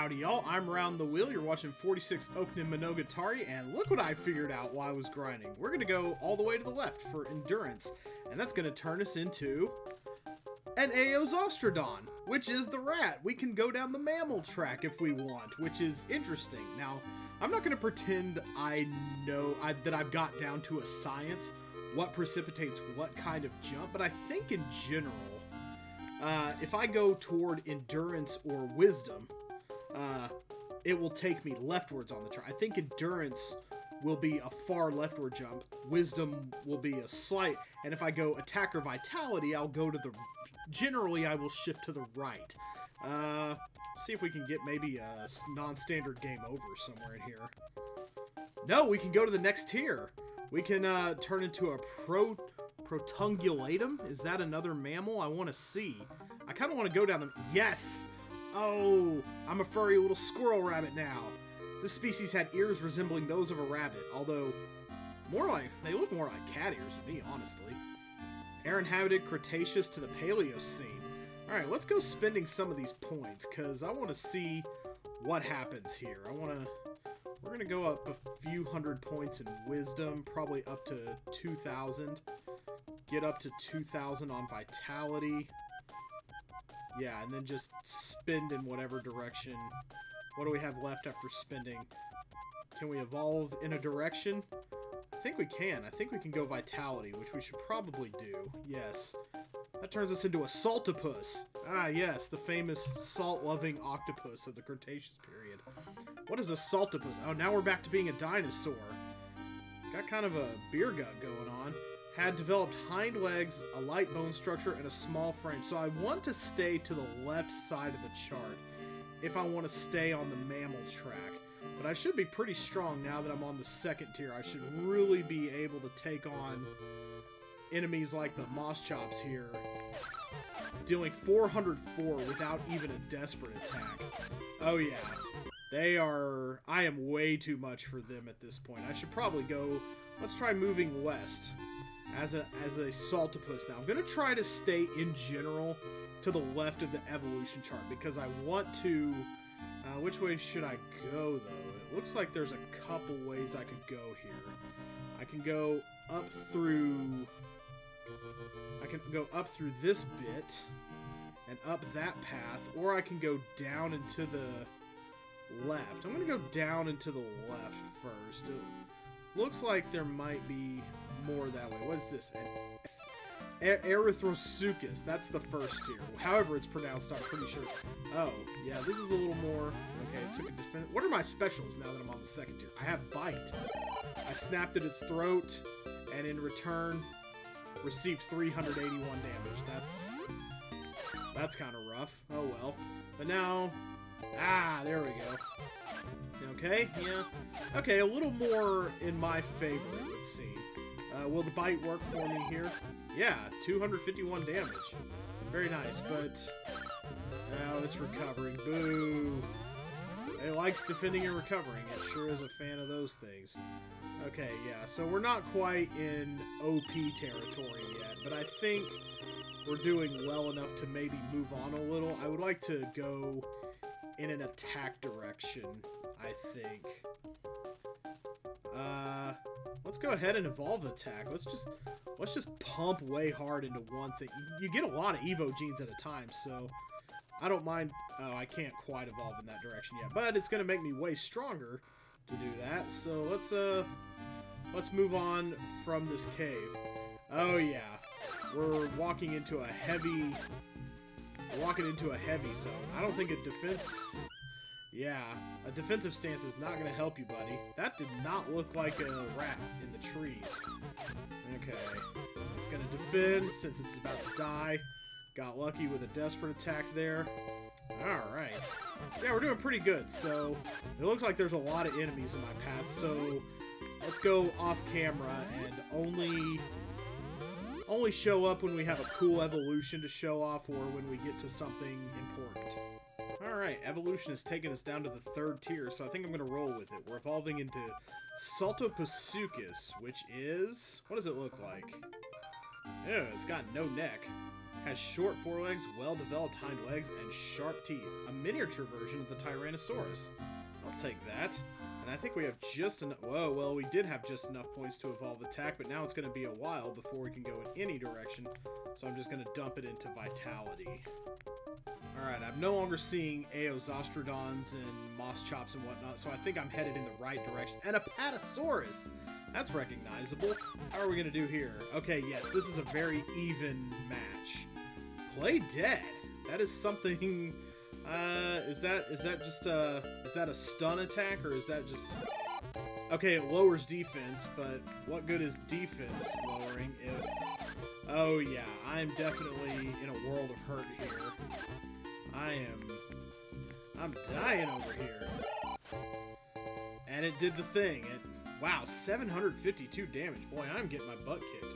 Howdy y'all, I'm Round the Wheel, you're watching 46 Okunen Monogatari, and look what I figured out while I was grinding. We're gonna go all the way to the left for Endurance, and that's gonna turn us into an Eozostrodon, which is the rat. We can go down the mammal track if we want, which is interesting. Now, I'm not gonna pretend I know I, that I've got down to a science what precipitates what kind of jump, but I think in general, uh, if I go toward endurance or wisdom, uh, it will take me leftwards on the chart. I think endurance will be a far leftward jump. Wisdom will be a slight, and if I go attack or vitality, I'll go to the. Generally, I will shift to the right. Uh, see if we can get maybe a non-standard game over somewhere in here. No, we can go to the next tier. We can uh, turn into a pro protungulatum. Is that another mammal? I want to see. I kind of want to go down the. Yes. Oh, I'm a furry little squirrel rabbit now. This species had ears resembling those of a rabbit, although more like they look more like cat ears to me, honestly. Air inhabited Cretaceous to the Paleocene. All right, let's go spending some of these points because I want to see what happens here. I want to. We're gonna go up a few hundred points in Wisdom, probably up to 2,000. Get up to 2,000 on Vitality. Yeah, and then just spend in whatever direction. What do we have left after spending? Can we evolve in a direction? I think we can. I think we can go Vitality, which we should probably do. Yes. That turns us into a Saltopus. Ah, yes, the famous salt-loving octopus of the Cretaceous period. What is a Saltopus? Oh, now we're back to being a dinosaur. Got kind of a beer gut going on had developed hind legs, a light bone structure, and a small frame. So I want to stay to the left side of the chart if I want to stay on the mammal track. But I should be pretty strong now that I'm on the second tier. I should really be able to take on enemies like the Moschops here, dealing 404 without even a desperate attack. Oh yeah, they are... I am way too much for them at this point. I should probably go... Let's try moving west as a as a saltopus now. I'm going to try to stay in general to the left of the evolution chart because I want to... Uh, which way should I go, though? It looks like there's a couple ways I could go here. I can go up through... I can go up through this bit and up that path, or I can go down into the left. I'm going to go down into the left first. Looks like there might be more that way. What is this? Erythrosuchus. That's the first tier. However it's pronounced, I'm pretty sure. Oh, yeah, this is a little more... Okay, it took a defense... What are my specials now that I'm on the second tier? I have Bite. I snapped at its throat, and in return, received 381 damage. That's... That's kind of rough. Oh, well. But now... Ah, there we go. Okay, yeah. Okay, a little more in my favor, it would seem. Uh, will the bite work for me here? Yeah, 251 damage. Very nice, but... Now it's recovering. Boo! It likes defending and recovering. It sure is a fan of those things. Okay, yeah, so we're not quite in OP territory yet, but I think we're doing well enough to maybe move on a little. I would like to go in an attack direction, I think. Uh, let's go ahead and evolve attack. Let's just let's just pump way hard into one thing. You, get a lot of Evo genes at a time, so I don't mind. Oh, I can't quite evolve in that direction yet, but it's gonna make me way stronger to do that. So let's uh let's move on from this cave. Oh yeah, we're walking into a heavy walking into a heavy zone. I don't think a defense yeah, a defensive stance is not to help you, buddy. That did not look like a rat in the trees. Okay. It's to defend since it's about to die. Got lucky with a desperate attack there. Alright. Yeah, we're doing pretty good, so it looks like there's a lot of enemies in my path, so let's go off camera and only only show up when we have a cool evolution to show off or when we get to something important. Alright, evolution has taken us down to the third tier, so I think I'm going to roll with it. We're evolving into Saltoposuchus, which is... What does it look like? It's got no neck. Has short forelegs, well-developed hind legs, and sharp teeth. A miniature version of the Tyrannosaurus. I'll take that. And I think we have just enough... Whoa, well, we did have just enough points to evolve attack, but now it's going to be a while before we can go in any direction. So I'm just going to dump it into Vitality. Alright, I'm no longer seeing Eozostrodons and Moschops and whatnot, so I think I'm headed in the right direction. And a Patasaurus! That's recognizable. How are we going to do here? Okay, yes, this is a very even match. Play dead. That is something... Uh, is that is that just a is that a stun attack or is that just okay? It lowers defense, but what good is defense lowering if? Oh yeah, I'm definitely in a world of hurt here. I am I'm dying over here, and it did the thing. It wow, 752 damage. Boy, I'm getting my butt kicked.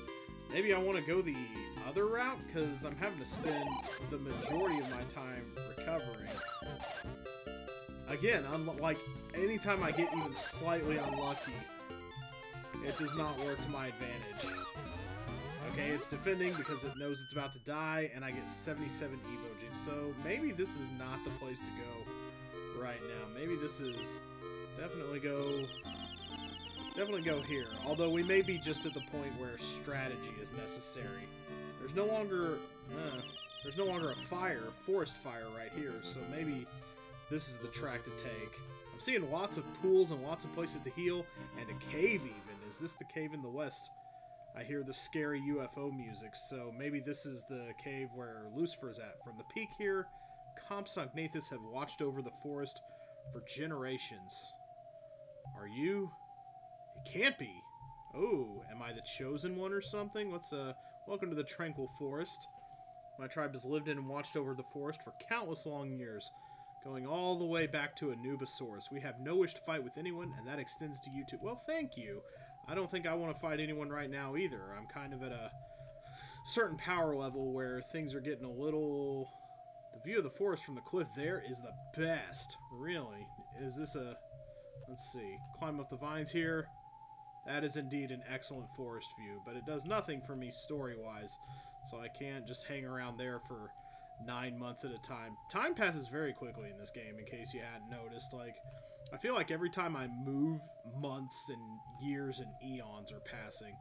Maybe I want to go the other route because I'm having to spend the majority of my time recovering. Again, I'm like anytime I get even slightly unlucky, it does not work to my advantage. Okay, it's defending because it knows it's about to die, and I get 77 Evo So maybe this is not the place to go right now. Maybe this is definitely go definitely go here. Although we may be just at the point where strategy is necessary. There's no longer uh, there's no longer a fire, forest fire right here, so maybe this is the track to take. I'm seeing lots of pools and lots of places to heal, and a cave even. Is this the cave in the west? I hear the scary UFO music, so maybe this is the cave where Lucifer's at. From the peak here, Compsognathus have watched over the forest for generations. Are you? It can't be. Oh, am I the chosen one or something? What's uh welcome to the tranquil forest. My tribe has lived in and watched over the forest for countless long years, going all the way back to Anubisaurus. We have no wish to fight with anyone, and that extends to you too. Well, thank you. I don't think I want to fight anyone right now either. I'm kind of at a certain power level where things are getting a little... The view of the forest from the cliff there is the best. Really. Is this a... Let's see. Climb up the vines here. That is indeed an excellent forest view, but it does nothing for me story-wise, so I can't just hang around there for nine months at a time. Time passes very quickly in this game, in case you hadn't noticed. Like, I feel like every time I move, months and years and eons are passing.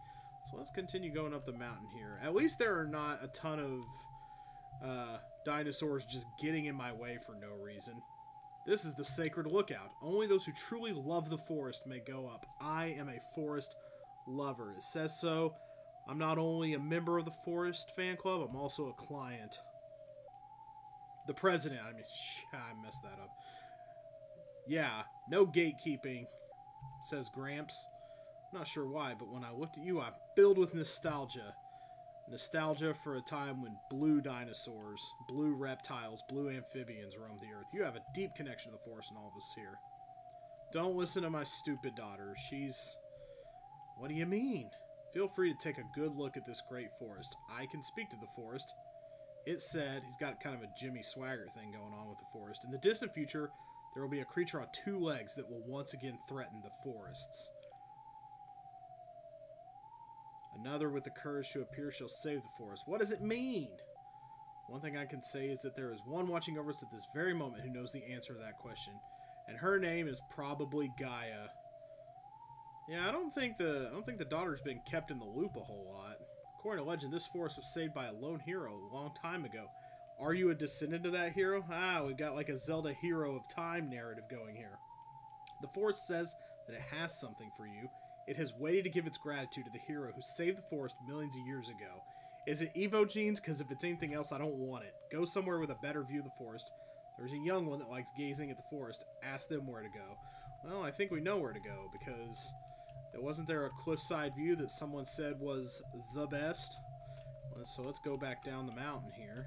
So let's continue going up the mountain here. At least there are not a ton of uh, dinosaurs just getting in my way for no reason. This is the sacred lookout. Only those who truly love the forest may go up. I am a forest lover. It says so. I'm not only a member of the Forest fan club, I'm also a client. The president, I mean, I messed that up. Yeah, no gatekeeping, says Gramps. Not sure why, but when I looked at you, I'm filled with nostalgia. Nostalgia for a time when blue dinosaurs, blue reptiles, blue amphibians roamed the earth. You have a deep connection to the forest and all of us here. Don't listen to my stupid daughter. She's... What do you mean? Feel free to take a good look at this great forest. I can speak to the forest. It said, he's got kind of a Jimmy Swaggart thing going on with the forest. In the distant future, there will be a creature on two legs that will once again threaten the forests. Another with the courage to appear shall save the forest. What does it mean? One thing I can say is that there is one watching over us at this very moment who knows the answer to that question. And her name is probably Gaia. Yeah, I don't think the I don't think the daughter's been kept in the loop a whole lot. According to legend, this forest was saved by a lone hero a long time ago. Are you a descendant of that hero? Ah, we've got like a Zelda hero of time narrative going here. The forest says that it has something for you, it has waited to give its gratitude to the hero who saved the forest millions of years ago. Is it Evo Genes? Because if it's anything else, I don't want it. Go somewhere with a better view of the forest. There's a young one that likes gazing at the forest. Ask them where to go. Well, I think we know where to go because it wasn't there a cliffside view that someone said was the best. So let's go back down the mountain here.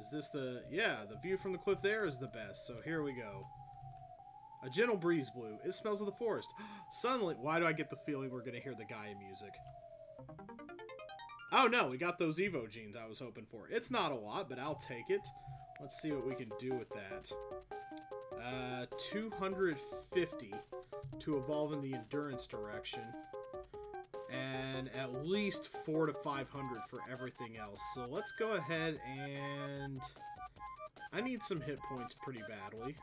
Is this the... Yeah, the view from the cliff there is the best. So here we go. A gentle breeze blew. It smells of the forest. Suddenly, why do I get the feeling we're going to hear the Gaia music? Oh no, we got those Evo genes I was hoping for. It's not a lot, but I'll take it. Let's see what we can do with that. Uh, 250 to evolve in the endurance direction. and at least four to 500 for everything else. So let's go ahead and... I need some hit points pretty badly.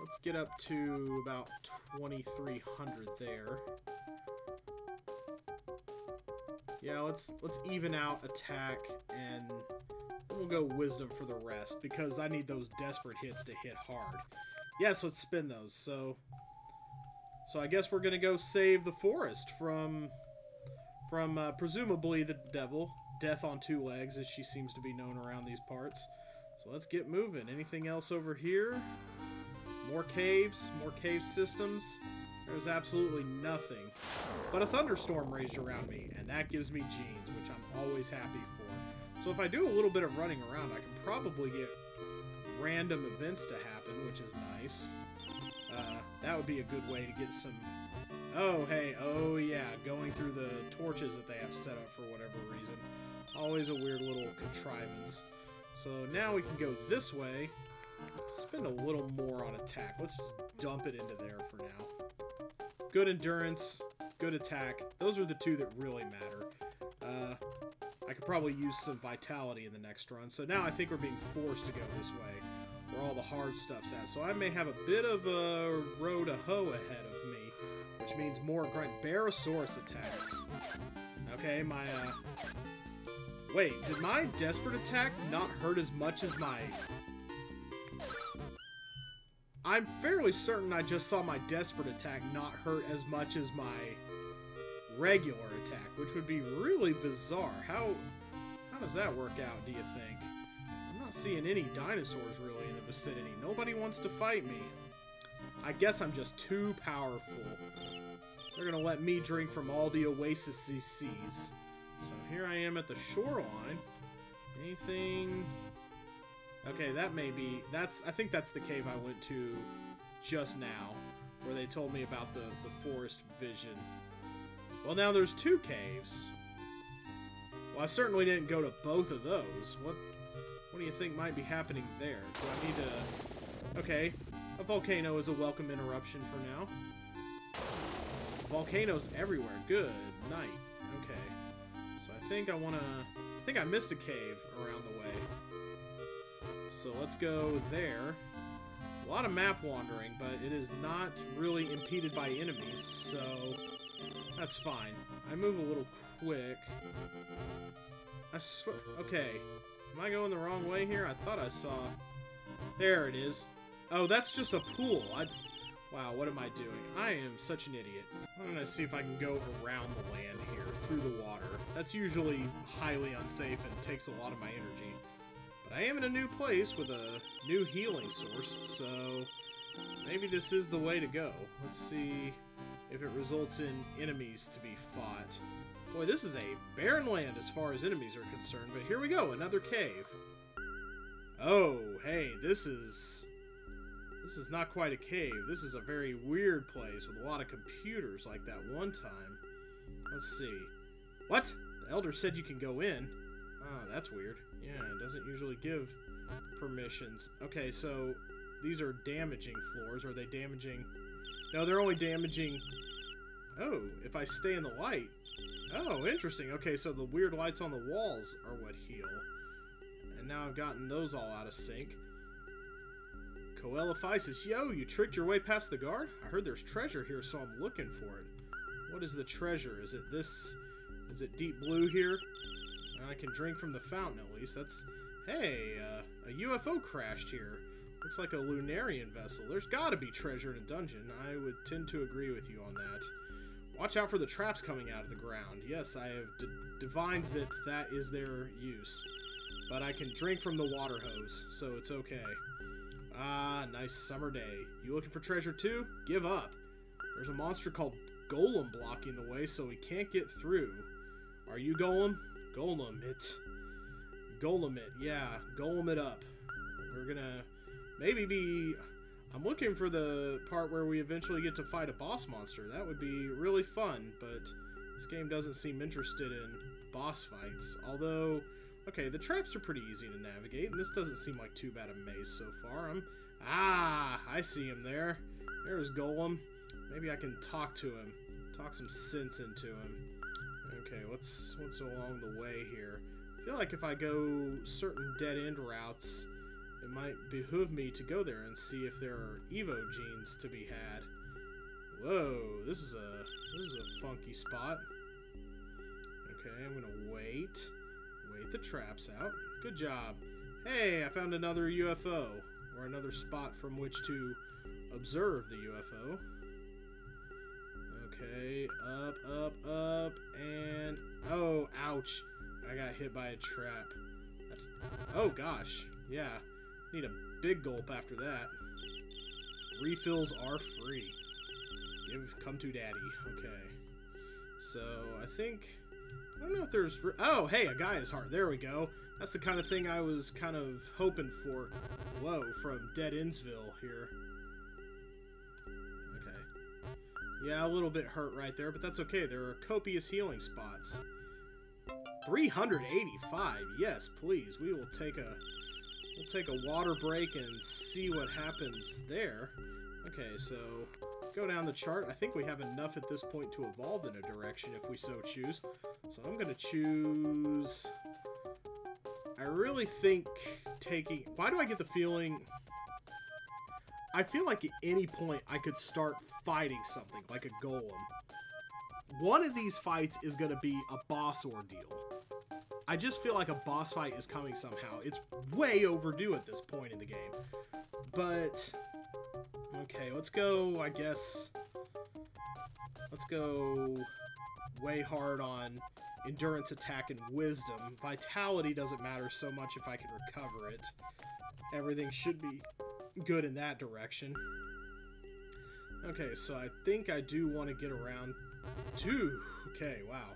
Let's get up to about 2,300 there. Yeah, let's let's even out attack and we'll go wisdom for the rest because I need those desperate hits to hit hard. Yes, let's spin those. So so I guess we're going to go save the forest from from uh, presumably the devil, Death on Two Legs as she seems to be known around these parts. So let's get moving. Anything else over here? More caves, more cave systems. There's absolutely nothing. But a thunderstorm raged around me, and that gives me genes, which I'm always happy for. So if I do a little bit of running around, I can probably get random events to happen, which is nice. Uh, that would be a good way to get some... Oh, hey, oh yeah, going through the torches that they have set up for whatever reason. Always a weird little contrivance. So now we can go this way, spend a little more on attack. Let's just dump it into there for now. Good endurance, good attack. Those are the two that really matter. Uh, I could probably use some vitality in the next run. So now I think we're being forced to go this way, where all the hard stuff's at. So I may have a bit of a road to hoe ahead of me, which means more grunt Barosaurus attacks. Okay, my uh, Wait, did my desperate attack not hurt as much as my... I'm fairly certain I just saw my desperate attack not hurt as much as my regular attack, which would be really bizarre. How how does that work out, do you think? I'm not seeing any dinosaurs really in the vicinity. Nobody wants to fight me. I guess I'm just too powerful. They're gonna let me drink from all the oasis seas. So here I am at the shoreline. Anything... Okay, that may be... That's. I think that's the cave I went to just now, where they told me about the, the forest vision. Well, now there's two caves. Well, I certainly didn't go to both of those. What what do you think might be happening there? Do I need to... Okay, a volcano is a welcome interruption for now. Volcanoes everywhere. Good night Okay. So I think I want to... I think I missed a cave around the way. So let's go there. A lot of map wandering, but it is not really impeded by enemies, so that's fine. I move a little quick. I swear... Okay. Am I going the wrong way here? I thought I saw... There it is. Oh, that's just a pool. I... Wow, what am I doing? I am such an idiot. I'm gonna see if I can go around the land here, through the water. That's usually highly unsafe and takes a lot of my energy. But I am in a new place with a new healing source, so maybe this is the way to go. Let's see if it results in enemies to be fought. Boy, this is a barren land as far as enemies are concerned, but here we go, another cave. Oh, hey, this is this is not quite a cave. This is a very weird place with a lot of computers like that one time. Let's see. What? The Elder said you can go in. Oh, that's weird. Yeah, it doesn't usually give permissions. Okay, so these are damaging floors. Are they damaging... No, they're only damaging... Oh, if I stay in the light. Oh, interesting. Okay, so the weird lights on the walls are what heal. And now I've gotten those all out of sync. Coelophysis, yo, you tricked your way past the guard? I heard there's treasure here, so I'm looking for it. What is the treasure? Is it this... Is it deep blue here? I can drink from the fountain, at least. That's... Hey, uh, a UFO crashed here. Looks like a Lunarian vessel. There's gotta be treasure in a dungeon. I would tend to agree with you on that. Watch out for the traps coming out of the ground. Yes, I have divined that that is their use. But I can drink from the water hose, so it's okay. Ah, nice summer day. You looking for treasure too? Give up. There's a monster called Golem blocking the way, so we can't get through. Are you Golem? Golem it. Golem it, yeah. Golem it up. We're gonna maybe be... I'm looking for the part where we eventually get to fight a boss monster. That would be really fun, but this game doesn't seem interested in boss fights. Although, Okay, the traps are pretty easy to navigate, and this doesn't seem like too bad a maze so far. I'm... Ah, I see him there. There's Golem. Maybe I can talk to him. talk some sense into him. What's what's along the way here? I feel like if I go certain dead end routes, it might behoove me to go there and see if there are Evo genes to be had. Whoa, this is a this is a funky spot. Okay, I'm gonna wait. Wait the traps out. Good job. Hey, I found another UFO, or another spot from which to observe the UFO. Okay, up, up, got hit by a trap. That's... Oh, gosh. Yeah. Need a big gulp after that. Refills are free. Give, come to daddy. Okay. So, I think... I don't know if there's... Oh, hey, a Gaia's heart. There we go. That's the kind of thing I was kind of hoping for. Whoa, from Dead Endsville here. Okay. Yeah, a little bit hurt right there, but that's okay. There are copious healing spots. 385. Yes, please. We will take a we'll take a water break and see what happens there. Okay, so go down the chart. I think we have enough at this point to evolve in a direction if we so choose. So I'm going to choose I really think taking Why do I get the feeling I feel like at any point I could start fighting something, like a golem. One of these fights is going to be a boss ordeal. I just feel like a boss fight is coming somehow. It's way overdue at this point in the game. But, okay, let's go, I guess, let's go way hard on endurance, attack, and wisdom. Vitality doesn't matter so much if I can recover it. Everything should be good in that direction. Okay, so I think I do want to get around to... Okay, wow.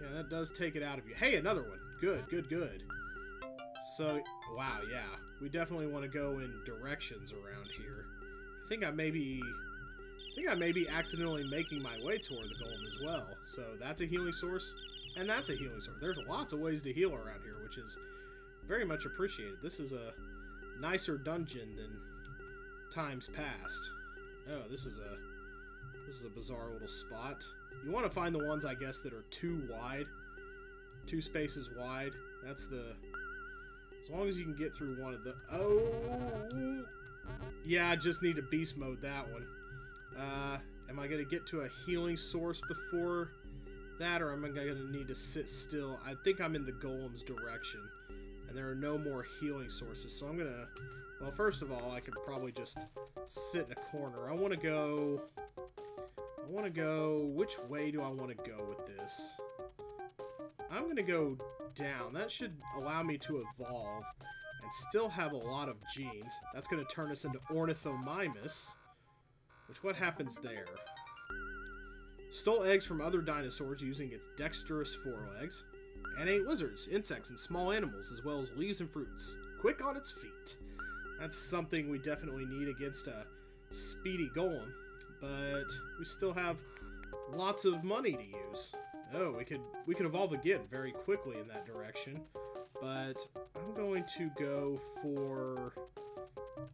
Yeah, that does take it out of you. Hey, another one. Good, good, good. So, wow, yeah. We definitely want to go in directions around here. I think I may be... I think I may be accidentally making my way toward the golem as well. So that's a healing source, and that's a healing source. There's lots of ways to heal around here, which is very much appreciated. This is a nicer dungeon than times past. Oh, this is a this is a bizarre little spot. You want to find the ones, I guess, that are too wide. Two spaces wide. That's the... As long as you can get through one of the... Oh! Yeah, I just need to beast mode that one. Uh, am I going to get to a healing source before that, or am I going to need to sit still? I think I'm in the golem's direction, and there are no more healing sources, so I'm going to well, first of all, I could probably just sit in a corner. I want to go... I want to go... Which way do I want to go with this? I'm going to go down. That should allow me to evolve and still have a lot of genes. That's going to turn us into Ornithomimus. Which, what happens there? Stole eggs from other dinosaurs using its dexterous forelegs. And ate lizards, insects, and small animals, as well as leaves and fruits. Quick on its feet. That's something we definitely need against a speedy golem. But we still have lots of money to use. Oh, we could we could evolve again very quickly in that direction. But I'm going to go for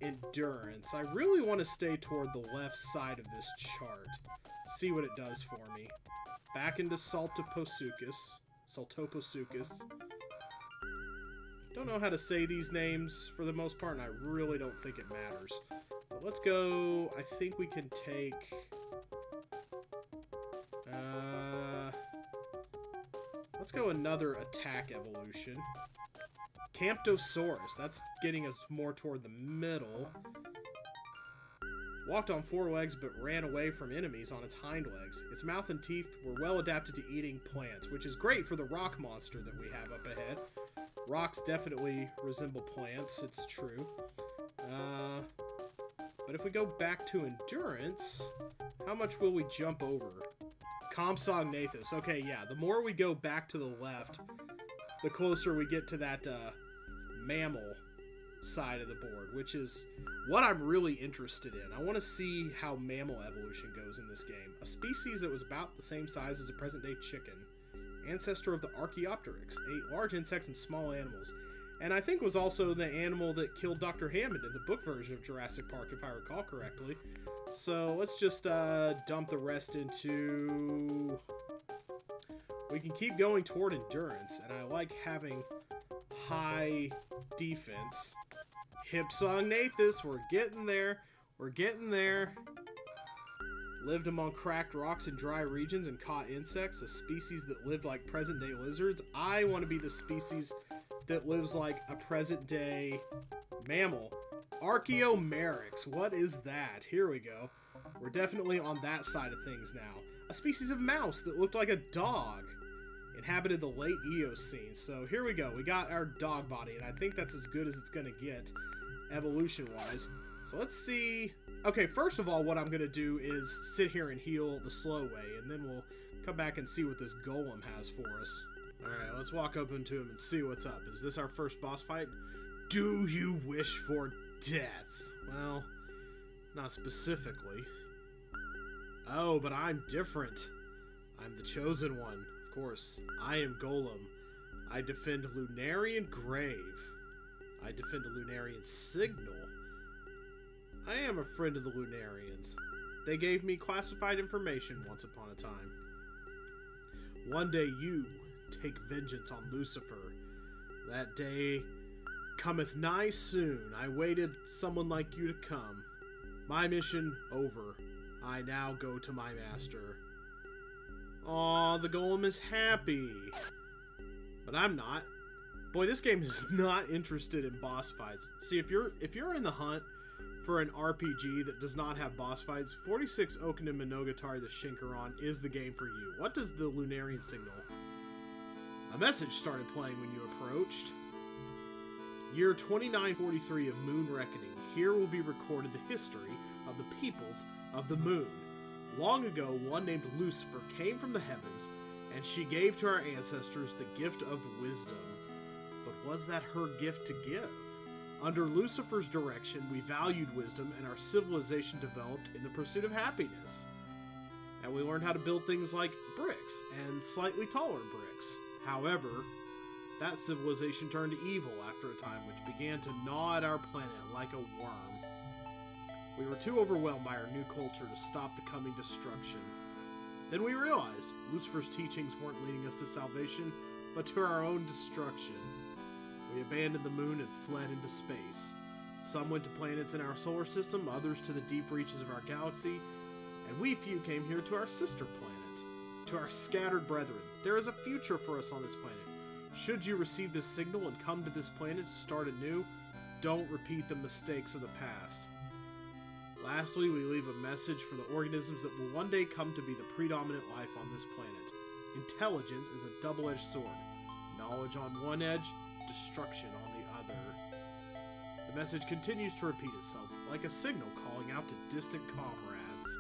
endurance. I really want to stay toward the left side of this chart. See what it does for me. Back into Saltoposuchus. Saltoposuchus. Don't know how to say these names for the most part, and I really don't think it matters. Let's go... I think we can take... Uh, let's go another attack evolution. Camptosaurus. That's getting us more toward the middle. Walked on four legs but ran away from enemies on its hind legs. Its mouth and teeth were well adapted to eating plants, which is great for the rock monster that we have up ahead. Rocks definitely resemble plants, it's true. Uh, but if we go back to endurance, how much will we jump over? Compsognathus. Okay, yeah, the more we go back to the left, the closer we get to that uh, mammal side of the board, which is what I'm really interested in. I want to see how mammal evolution goes in this game. A species that was about the same size as a present-day chicken ancestor of the Archaeopteryx, ate large insects and small animals, and I think was also the animal that killed Dr. Hammond in the book version of Jurassic Park, if I recall correctly. So let's just uh, dump the rest into... We can keep going toward endurance, and I like having high defense. Hypsognathus, we're getting there. We're getting there. Lived among cracked rocks and dry regions and caught insects, a species that lived like present-day lizards. I want to be the species that lives like a present-day mammal. Archaeomeryx, what is that? Here we go. We're definitely on that side of things now. A species of mouse that looked like a dog. Inhabited the late Eocene. So here we go. We got our dog body, and I think that's as good as it's going to get, evolution-wise. So let's see... Okay, first of all, what I'm going to do is sit here and heal the slow way, and then we'll come back and see what this golem has for us. Alright, let's walk up into him and see what's up. Is this our first boss fight? Do you wish for death? Well, not specifically. Oh, but I'm different. I'm the chosen one, of course. I am Golem. I defend Lunarian Grave. I defend a Lunarian Signal. I am a friend of the Lunarians. They gave me classified information once upon a time. One day you take vengeance on Lucifer. That day cometh nigh soon. I waited someone like you to come. My mission over. I now go to my master. Aw, the golem is happy. But I'm not. Boy, this game is not interested in boss fights. See, if you're if you're in the hunt for an RPG that does not have boss fights, 46 Okunen Monogatari the Shinka Ron is the game for you. What does the Lunarian signal? A message started playing when you approached. Year 2943 of Moon Reckoning. Here will be recorded the history of the peoples of the moon. Long ago, one named Lucifer came from the heavens, and she gave to our ancestors the gift of wisdom. But was that her gift to give? Under Lucifer's direction, we valued wisdom, and our civilization developed in the pursuit of happiness. And we learned how to build things like bricks and slightly taller bricks. However, that civilization turned evil after a time, which began to gnaw at our planet like a worm. We were too overwhelmed by our new culture to stop the coming destruction. Then we realized Lucifer's teachings weren't leading us to salvation, but to our own destruction. We abandoned the moon and fled into space. Some went to planets in our solar system, others to the deep reaches of our galaxy, and we few came here to our sister planet, to our scattered brethren. There is a future for us on this planet. Should you receive this signal and come to this planet to start anew, don't repeat the mistakes of the past. Lastly, we leave a message for the organisms that will one day come to be the predominant life on this planet. Intelligence is a double-edged sword. Knowledge on one edge, destruction on the other. The message continues to repeat itself, like a signal calling out to distant comrades.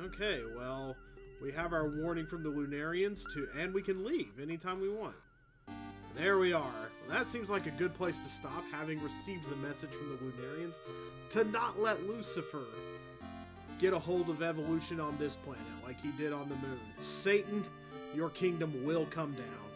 Okay, well, we have our warning from the Lunarians, to, and we can leave anytime we want. There we are. Well, that seems like a good place to stop, having received the message from the Lunarians to not let Lucifer get a hold of evolution on this planet like he did on the moon. Satan, your kingdom will come down.